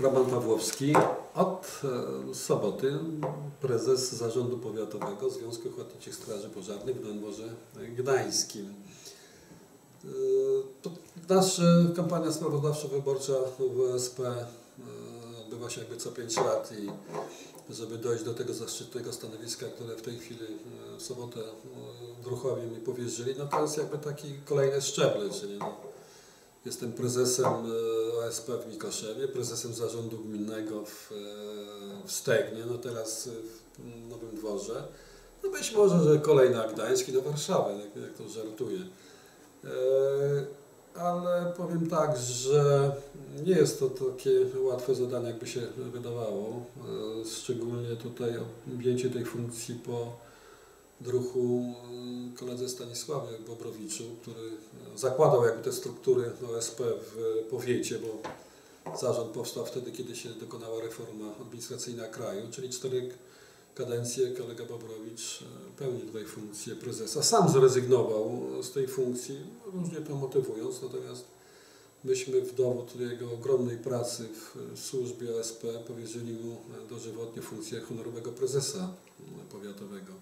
Roman Pawłowski. Od e, soboty prezes Zarządu Powiatowego Związku Ochotniczych Straży Pożarnych w Dąborze Gdańskim. E, Nasza kampania sprawozdawczo-wyborcza w OSP e, odbywa się jakby co 5 lat i żeby dojść do tego zaszczytnego stanowiska, które w tej chwili e, w sobotę e, druhowie mi powierzyli, no to jest jakby taki kolejny szczeble, czyli no, jestem prezesem e, OSP w Mikoszewie, prezesem zarządu gminnego w, e, w Stegnie, no teraz w Nowym Dworze. No być może, że kolejna Gdański do Warszawy, jak, jak to żartuję. E, Ale powiem tak, że nie jest to takie łatwe zadanie, jakby się wydawało. E, Szczególnie tutaj objęcie tej funkcji po druhu koledze Stanisławie Bobrowiczu, który e, zakładał jakby te struktury OSP w powiecie, bo zarząd powstał wtedy, kiedy się dokonała reforma administracyjna kraju, czyli cztery kadencje kolega Bobrowicz e, pełni tutaj funkcję prezesa. Sam zrezygnował z tej funkcji, różnie to motywując, natomiast myśmy w dowód jego ogromnej pracy w służbie OSP powierzyli mu dożywotnie funkcję honorowego prezesa powiatowego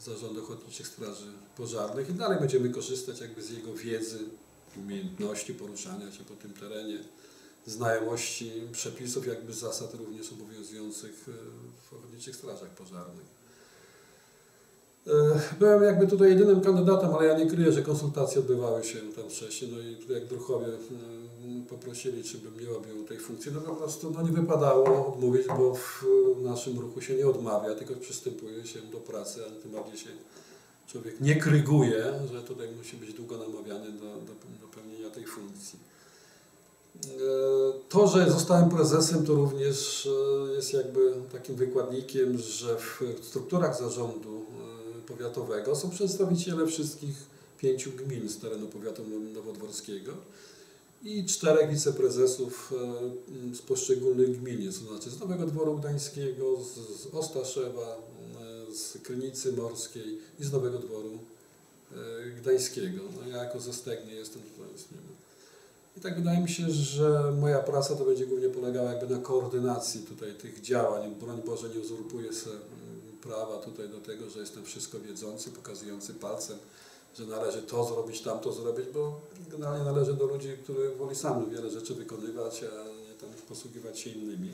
Zarządu Ochotniczych Straży Pożarnych i dalej będziemy korzystać jakby z jego wiedzy, umiejętności poruszania się po tym terenie, znajomości przepisów, jakby zasad również obowiązujących w Ochotniczych Strażach Pożarnych. E, Byłem jakby tutaj jedynym kandydatem, ale ja nie kryję, że konsultacje odbywały się tam wcześniej, no i jak druhowie mm, poprosili, czy bym nie objął tej funkcji, no po prostu no nie wypadało odmówić, bo w naszym ruchu się nie odmawia, tylko przystępuje się do pracy, a tym bardziej się człowiek nie kryguje, że tutaj musi być długo namawiany do, do, do pełnienia tej funkcji. E, To, że zostałem prezesem, to również e, jest jakby takim wykładnikiem, że w strukturach zarządu e, powiatowego są przedstawiciele wszystkich pięciu gmin z terenu powiatu nowodworskiego i czterech wiceprezesów e, z poszczególnych gmin, to znaczy z Nowego Dworu Gdańskiego, z, Ostaszewa, e, z Krynicy Morskiej i z Nowego Dworu e, Gdańskiego. No, ja jako zastegnie jestem tutaj z nim. I tak wydaje mi się, że moja praca to będzie głównie polegała jakby na koordynacji tutaj tych działań. Broń Boże nie uzurpuję sobie mm, prawa tutaj do tego, że jestem wszystko wiedzący, pokazujący palcem, że należy to zrobić, tamto zrobić, bo generalnie należy do ludzi, którzy woli sam wiele rzeczy wykonywać, a nie tam posługiwać się innymi.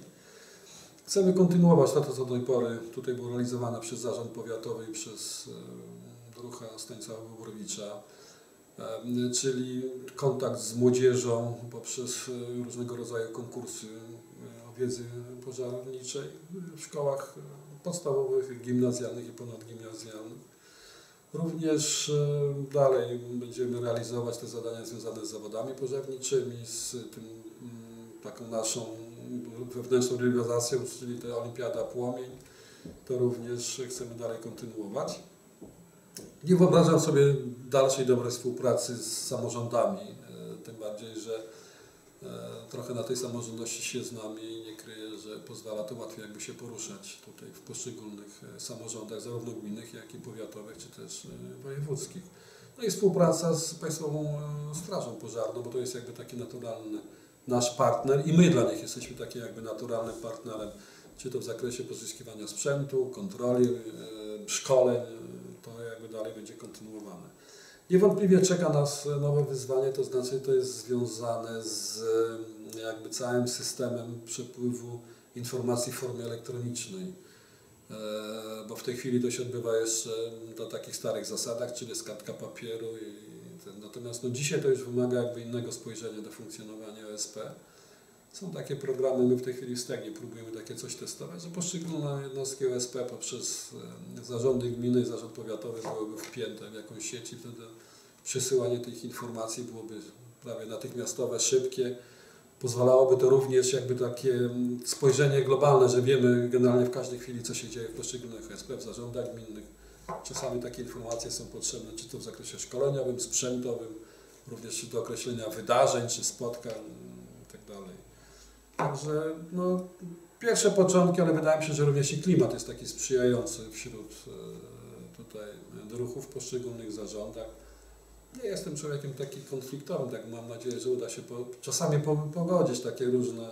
Chcemy kontynuować to, co do tej pory tutaj było realizowane przez Zarząd Powiatowy i przez e, drucha Stanisława Bobrowicza, e, czyli kontakt z młodzieżą poprzez e, różnego rodzaju konkursy e, o wiedzy pożarniczej w szkołach e, podstawowych, gimnazjalnych i ponadgimnazjalnych. Również e, dalej będziemy realizować te zadania związane z zawodami pożarniczymi, z tym, mm, taką naszą wewnętrzną rywalizacją, czyli ta Olimpiada Płomień. To również chcemy dalej kontynuować. Nie wyobrażam sobie dalszej dobrej współpracy z samorządami, e, tym bardziej, że e, trochę na tej samorządności się znamy i nie kryję, że pozwala to łatwiej jakby się poruszać tutaj w poszczególnych e, samorządach, zarówno gminnych, jak i powiatowych, czy też e, wojewódzkich. No i współpraca z Państwową e, Strażą Pożarną, bo to jest jakby taki naturalny nasz partner i my dla nich jesteśmy takim jakby naturalnym partnerem, czy to w zakresie pozyskiwania sprzętu, kontroli, szkoleń, to jakby dalej będzie kontynuowane. Niewątpliwie czeka nas nowe wyzwanie, to znaczy to jest związane z jakby całym systemem przepływu informacji w formie elektronicznej. E, Bo w tej chwili to się odbywa jeszcze na takich starych zasadach, czyli jest kartka papieru. Ten. Natomiast no dzisiaj to już wymaga jakby innego spojrzenia do funkcjonowania OSP. Są takie programy, my w tej chwili w Stegnie próbujemy takie coś testować, że poszczególne jednostki OSP poprzez e, zarządy gminy i zarząd powiatowy byłyby wpięte w jakąś sieć i wtedy przesyłanie tych informacji byłoby prawie natychmiastowe, szybkie. Pozwalałoby to również jakby takie mm, spojrzenie globalne, że wiemy generalnie w każdej chwili, co się dzieje w poszczególnych OSP, w zarządach gminnych. Czasami takie informacje są potrzebne, czy to w zakresie szkoleniowym, sprzętowym, również do określenia wydarzeń, czy spotkań itd. Także no, pierwsze początki, ale wydaje mi się, że również i klimat jest taki sprzyjający wśród e, tutaj ruchów w poszczególnych zarządach. Nie jestem człowiekiem taki konfliktowym, tak mam nadzieję, że uda się po, czasami po, pogodzić takie różne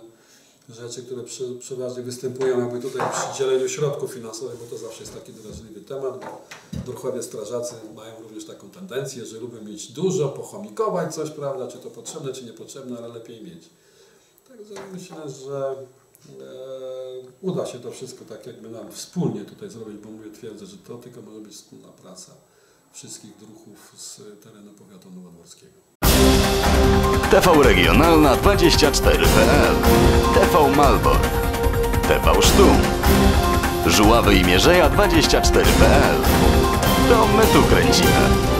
rzeczy, które przy, przeważnie występują jakby tutaj przy dzieleniu środków finansowych, bo to zawsze jest taki drażliwy temat, bo druhowie strażacy mają również taką tendencję, że lubią mieć dużo, pochomikować coś, prawda, czy to potrzebne, czy niepotrzebne, ale lepiej mieć. Także myślę, że e, uda się to wszystko tak jakby nam wspólnie tutaj zrobić, bo mówię, twierdzę, że to tylko może być wspólna praca wszystkich druhów z terenu powiatu nowodworskiego. TV Regionalna 24.pl TV Malbork TV Sztum Żuławy i Mierzeja 24.pl To my tu kręcimy.